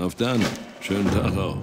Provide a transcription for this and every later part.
Auf dann. Schönen Tag auch.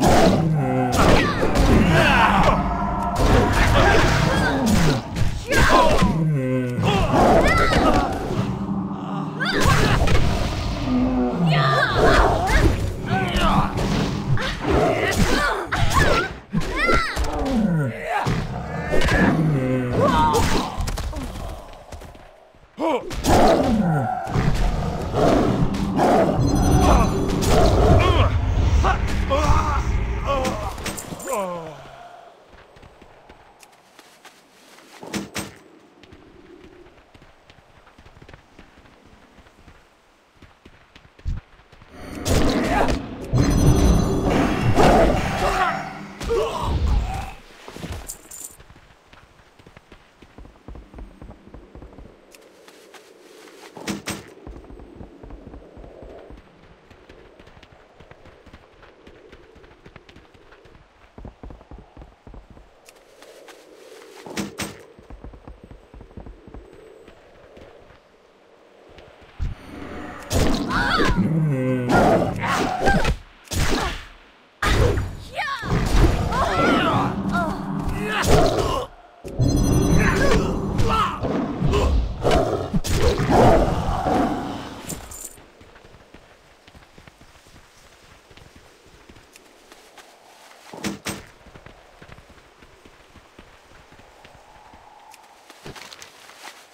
Oh!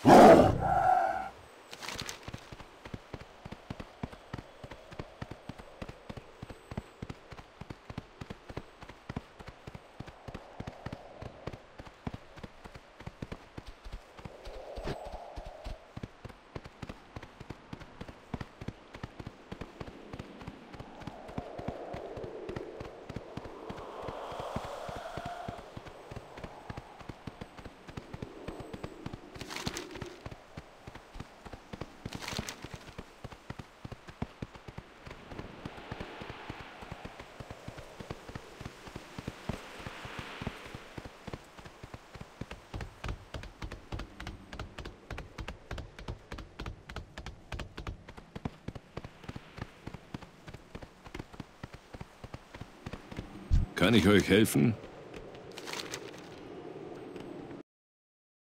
Oh! Kann ich euch helfen?